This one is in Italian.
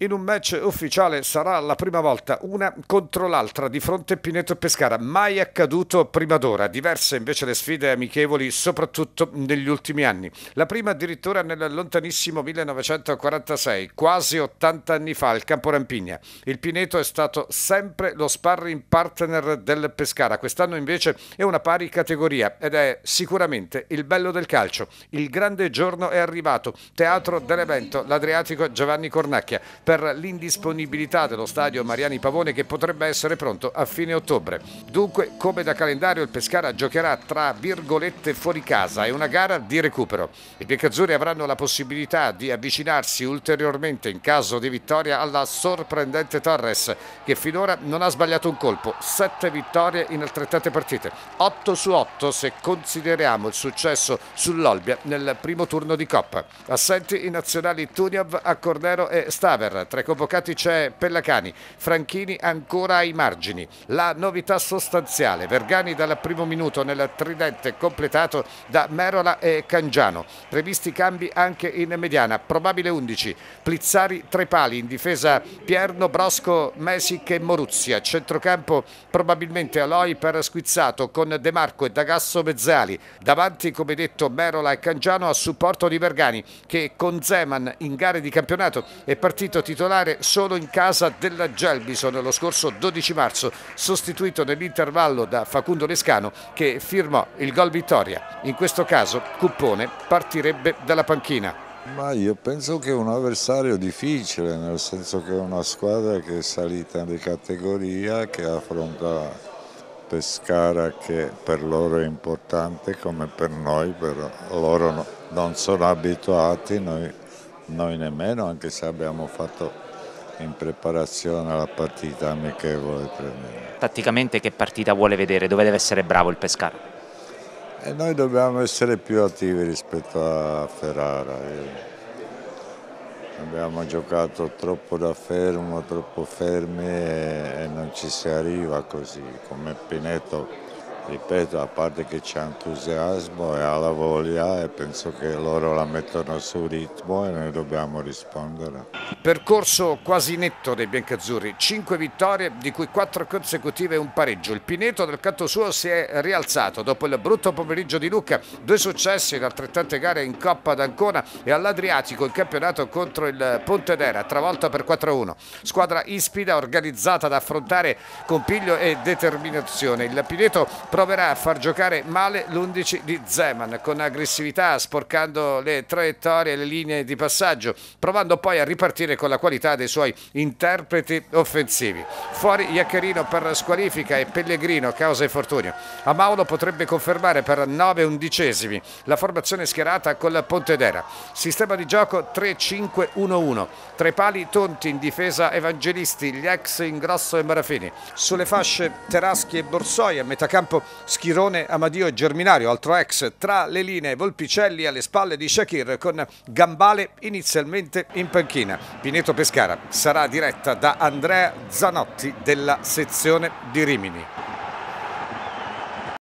In un match ufficiale sarà la prima volta una contro l'altra di fronte Pineto e Pescara, mai accaduto prima d'ora, diverse invece le sfide amichevoli soprattutto negli ultimi anni. La prima addirittura nel lontanissimo 1946, quasi 80 anni fa al Campo Rampigna. Il Pineto è stato sempre lo sparring partner del Pescara, quest'anno invece è una pari categoria ed è sicuramente il bello del calcio. Il grande giorno è arrivato, teatro dell'evento, l'Adriatico Giovanni Cornacchia per l'indisponibilità dello stadio Mariani Pavone che potrebbe essere pronto a fine ottobre. Dunque, come da calendario, il Pescara giocherà tra virgolette fuori casa e una gara di recupero. I biancazzurri avranno la possibilità di avvicinarsi ulteriormente in caso di vittoria alla sorprendente Torres che finora non ha sbagliato un colpo, sette vittorie in altrettante partite, 8 su 8 se consideriamo il successo sull'Olbia nel primo turno di Coppa. Assenti i nazionali Tuniov, Accordero e Staver tra i convocati c'è Pellacani, Franchini ancora ai margini. La novità sostanziale, Vergani dal primo minuto nel tridente completato da Merola e Cangiano. Previsti cambi anche in mediana, probabile 11. Plizzari tre pali in difesa Pierno, Brosco, Mesic e Moruzia. Centrocampo probabilmente Aloi per Squizzato con De Marco e Dagasso Mezzali. Davanti come detto Merola e Cangiano a supporto di Vergani che con Zeman in gare di campionato è partito titolare solo in casa della Gelbison lo scorso 12 marzo, sostituito nell'intervallo da Facundo Lescano che firmò il gol vittoria. In questo caso Cuppone partirebbe dalla panchina. Ma io penso che è un avversario difficile, nel senso che è una squadra che è salita di categoria, che affronta Pescara che per loro è importante come per noi, però loro non sono abituati, noi noi nemmeno, anche se abbiamo fatto in preparazione la partita amichevole. Tatticamente che partita vuole vedere? Dove deve essere bravo il Pescara? E noi dobbiamo essere più attivi rispetto a Ferrara. Abbiamo giocato troppo da fermo, troppo fermi e non ci si arriva così. Come Pinetto ripeto, a parte che c'è entusiasmo e ha la voglia e penso che loro la mettono su ritmo e noi dobbiamo rispondere. Percorso quasi netto dei biancazzurri, 5 vittorie di cui 4 consecutive e un pareggio. Il Pineto del canto suo si è rialzato dopo il brutto pomeriggio di Lucca, due successi in altrettante gare in Coppa d'Ancona e all'Adriatico il campionato contro il Pontedera, travolta per 4-1. Squadra ispida organizzata da affrontare con piglio e determinazione. Il Pineto proverà a far giocare male l'11 di Zeman con aggressività, sporcando le traiettorie e le linee di passaggio, provando poi a ripartire con la qualità dei suoi interpreti offensivi. Fuori Iaccherino per squalifica e Pellegrino causa infortunio. A Mauro potrebbe confermare per 9 undicesimi la formazione schierata col Pontedera. Sistema di gioco 3-5-1-1. Tre pali tonti in difesa Evangelisti, gli ex Ingrosso e Marafini. Sulle fasce Teraschi e Borsoi a metà campo Schirone, Amadio Germinario, altro ex tra le linee Volpicelli alle spalle di Shakir con Gambale inizialmente in panchina. Pineto Pescara sarà diretta da Andrea Zanotti della sezione di Rimini.